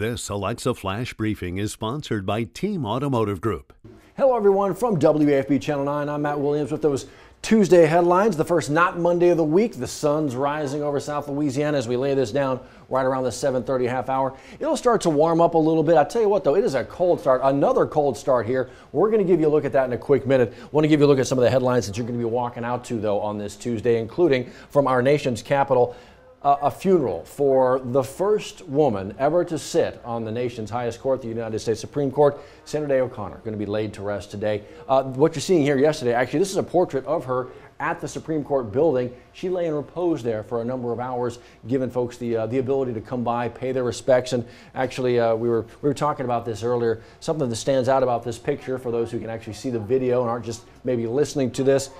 This Alexa Flash Briefing is sponsored by Team Automotive Group. Hello, everyone, from WAFB Channel 9. I'm Matt Williams with those Tuesday headlines. The first not Monday of the week. The sun's rising over South Louisiana as we lay this down right around the 7:30 half hour. It'll start to warm up a little bit. I tell you what, though, it is a cold start. Another cold start here. We're going to give you a look at that in a quick minute. Want to give you a look at some of the headlines that you're going to be walking out to, though, on this Tuesday, including from our nation's capital a funeral for the first woman ever to sit on the nation's highest court, the United States Supreme Court, Sandra Day O'Connor, going to be laid to rest today. Uh, what you're seeing here yesterday, actually, this is a portrait of her at the Supreme Court building. She lay in repose there for a number of hours, giving folks the uh, the ability to come by, pay their respects. And actually, uh, we were we were talking about this earlier. Something that stands out about this picture for those who can actually see the video and aren't just maybe listening to this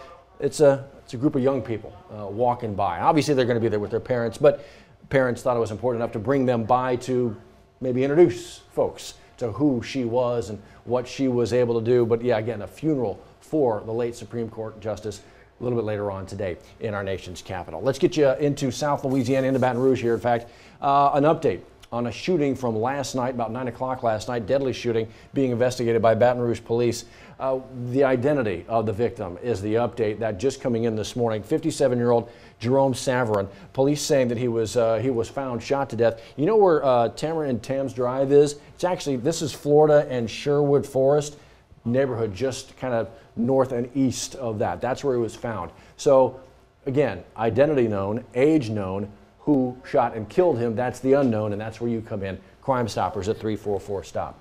it's a, it's a group of young people uh, walking by. Obviously, they're going to be there with their parents, but parents thought it was important enough to bring them by to maybe introduce folks to who she was and what she was able to do. But yeah, again, a funeral for the late Supreme Court Justice a little bit later on today in our nation's capital. Let's get you into South Louisiana, into Baton Rouge here, in fact. Uh, an update on a shooting from last night, about 9 o'clock last night, deadly shooting being investigated by Baton Rouge police. Uh, the identity of the victim is the update that just coming in this morning. 57-year-old Jerome Savarin. Police saying that he was uh, he was found shot to death. You know where uh, Tamara and Tams Drive is? It's actually this is Florida and Sherwood Forest neighborhood, just kind of north and east of that. That's where he was found. So again, identity known, age known, who shot and killed him. That's the unknown, and that's where you come in. Crime Stoppers at 344 Stop.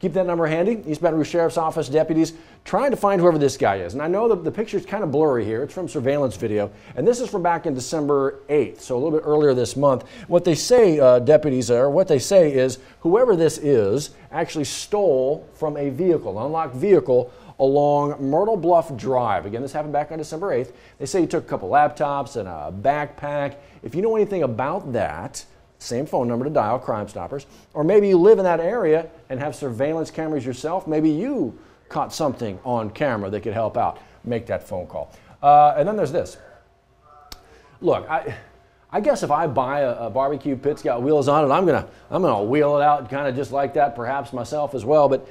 Keep that number handy. East Baton Rouge Sheriff's Office deputies trying to find whoever this guy is. And I know that the picture's kind of blurry here. It's from surveillance video. And this is from back in December 8th, so a little bit earlier this month. What they say, uh, deputies are, what they say is whoever this is actually stole from a vehicle, unlocked vehicle, along Myrtle Bluff Drive. Again, this happened back on December 8th. They say he took a couple laptops and a backpack. If you know anything about that, same phone number to dial Crime Stoppers. Or maybe you live in that area and have surveillance cameras yourself. Maybe you caught something on camera that could help out. Make that phone call. Uh, and then there's this. Look, I. I guess if I buy a, a barbecue pit's got wheels on it, I'm gonna I'm gonna wheel it out kind of just like that, perhaps myself as well. But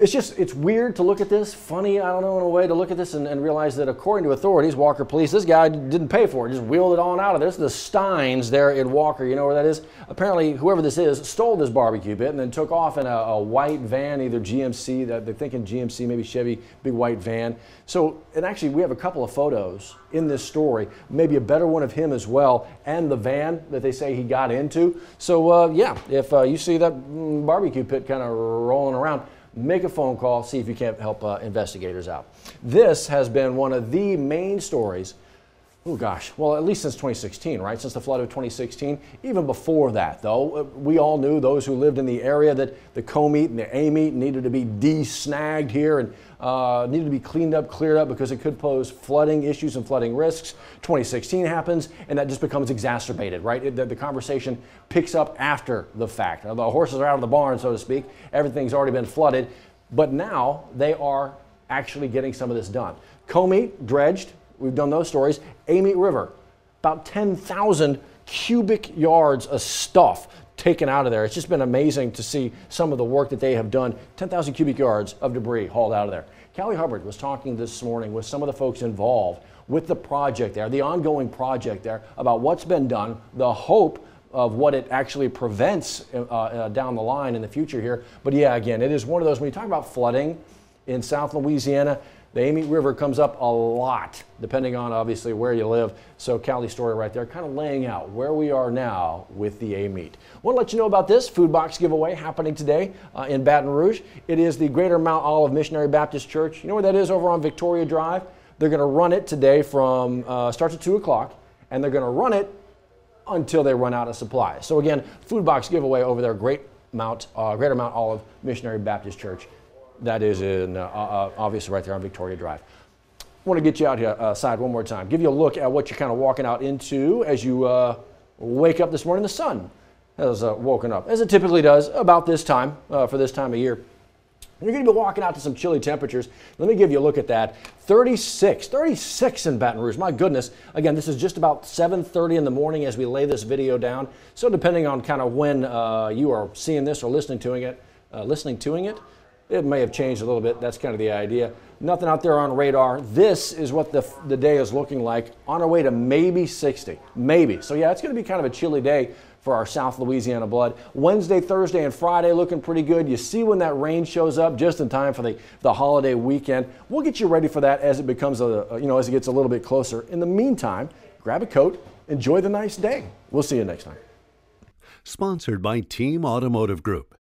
it's just it's weird to look at this funny i don't know in a way to look at this and, and, realize that according to authorities walker police this guy didn't pay for it just wheeled it on out of this the Stine's there in walker you know where that is? Apparently whoever this is stole this barbecue pit and then took off in a, a white van either gmc that they're thinking gmc maybe chevy big white van. So and actually we have a couple of photos in this story maybe a better one of him as well and the van that they say he got into. So uh, yeah if uh, you see that mm, barbecue pit kind of rolling around make a phone call, see if you can't help uh, investigators out. This has been one of the main stories. Oh gosh, well, at least since 2016, right? Since the flood of 2016. Even before that, though, uh, we all knew those who lived in the area that the Comite and the Amite needed to be de-snagged here and uh, needed to be cleaned up, cleared up because it could pose flooding issues and flooding risks. 2016 happens, and that just becomes exacerbated, right? It, the, the, conversation picks up after the fact. Now, The horses are out of the barn, so to speak. Everything's already been flooded, but now they are actually getting some of this done. Comite dredged. We've done those stories. Amite River, about 10,000 cubic yards of stuff taken out of there. It's just been amazing to see some of the work that they have done. 10,000 cubic yards of debris hauled out of there. Callie Hubbard was talking this morning with some of the folks involved with the project there, the ongoing project there, about what's been done, the hope of what it actually prevents uh, uh, down the line in the future here. But yeah, again, it is one of those, when you talk about flooding in South Louisiana, the Amite River comes up a lot, depending on obviously where you live. So Callie's story right there, kind of laying out where we are now with the Amite. Want to let you know about this food box giveaway happening today uh, in Baton Rouge. It is the Greater Mount Olive Missionary Baptist Church. You know where that is over on Victoria Drive? They're going to run it today from uh, starts at two o'clock, and they're going to run it until they run out of supplies. So again, food box giveaway over there, Great Mount, uh, Greater Mount Olive Missionary Baptist Church. That is in, uh, uh, obviously right there on Victoria Drive. Want to get you out here uh, side one more time. Give you a look at what you're kind of walking out into as you uh, wake up this morning. The sun has uh, woken up, as it typically does about this time, uh, for this time of year. You're going to be walking out to some chilly temperatures. Let me give you a look at that. 36, 36 in Baton Rouge. My goodness. Again, this is just about 7:30 in the morning as we lay this video down. So depending on kind of when uh, you are seeing this or listening to it, uh, listening to it, it may have changed a little bit. That's kind of the idea. Nothing out there on radar. This is what the, the day is looking like on our way to maybe 60. Maybe. So, yeah, it's going to be kind of a chilly day for our South Louisiana blood. Wednesday, Thursday, and Friday looking pretty good. You see when that rain shows up just in time for the, the holiday weekend. We'll get you ready for that as it becomes a, you know, as it gets a little bit closer. In the meantime, grab a coat, enjoy the nice day. We'll see you next time. Sponsored by Team Automotive Group